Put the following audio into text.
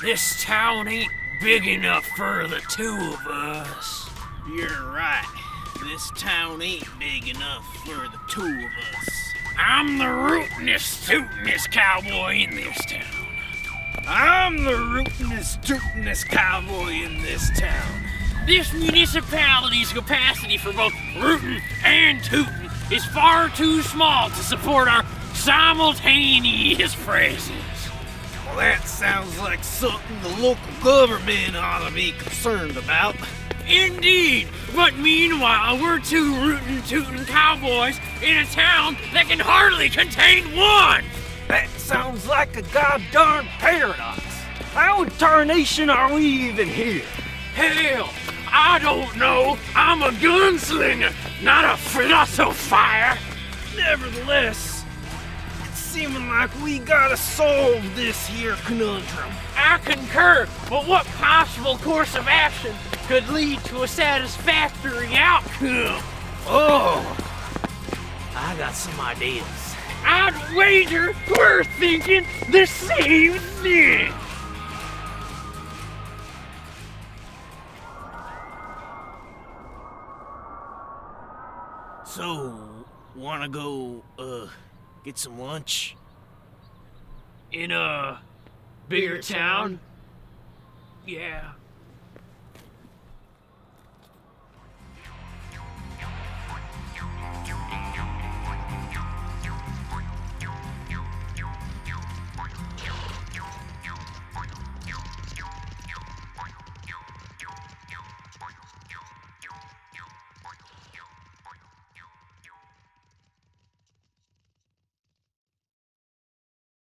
This town ain't big enough for the two of us. You're right. This town ain't big enough for the two of us. I'm the rootinest, tootinest cowboy in this town. I'm the rootinest, tootinest cowboy in this town. This municipality's capacity for both rootin' and tootin' is far too small to support our simultaneous presence. Well, that sounds like something the local government ought to be concerned about. Indeed, but meanwhile, we're two rootin' tootin' cowboys in a town that can hardly contain one! That sounds like a goddamn paradox. How in tarnation are we even here? Hell, I don't know. I'm a gunslinger, not a philosopher. Nevertheless, seeming like we gotta solve this here conundrum. I concur, but what possible course of action could lead to a satisfactory outcome? Oh, I got some ideas. I'd wager we're thinking the same thing. So, wanna go, uh, get some lunch? In a bigger town? Yeah.